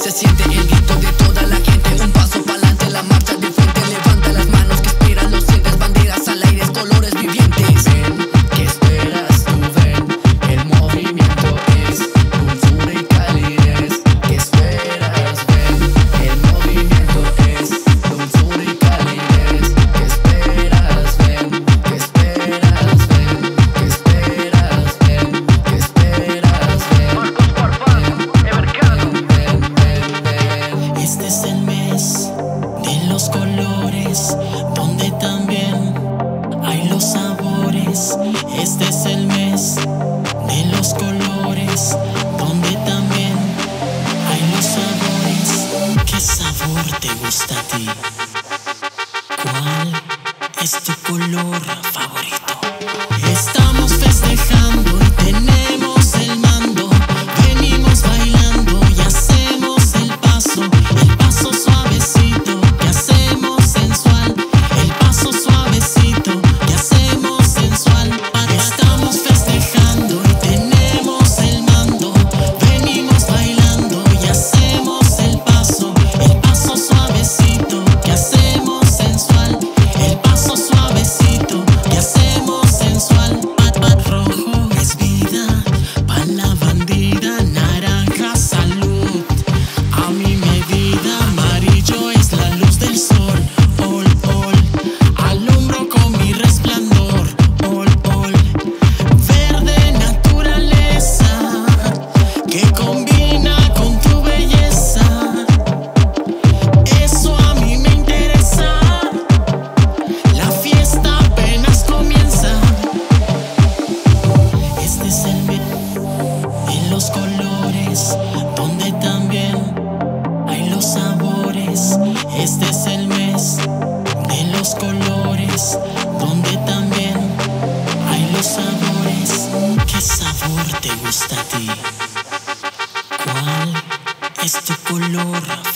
Se siente el grito de toda te gusta a ti? ¿Cuál es tu color favorito? los colores, donde también hay los sabores. Este es el mes de los colores, donde también hay los sabores. ¿Qué sabor te gusta a ti? ¿Cuál es tu color?